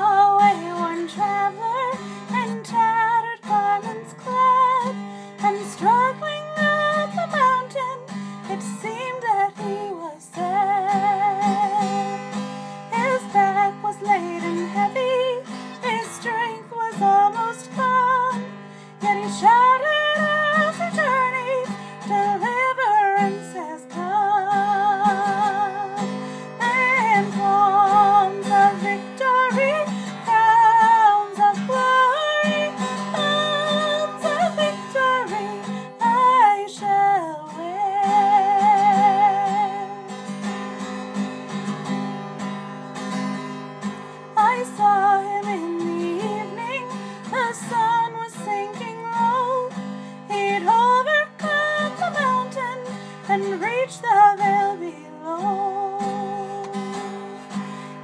Oh. And reached the veil below.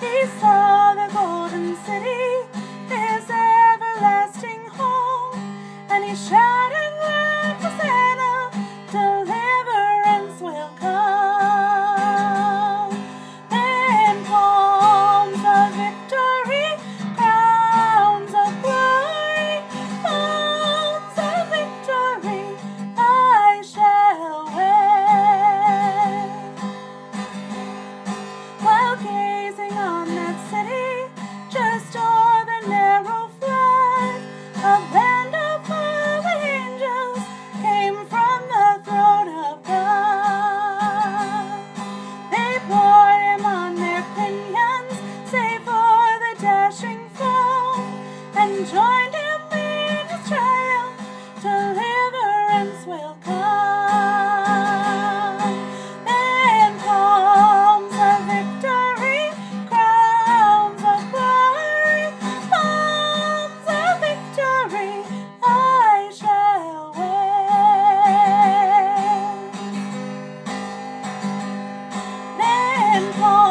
He saw the golden city, his everlasting home, and he shouted loud. City. and fall.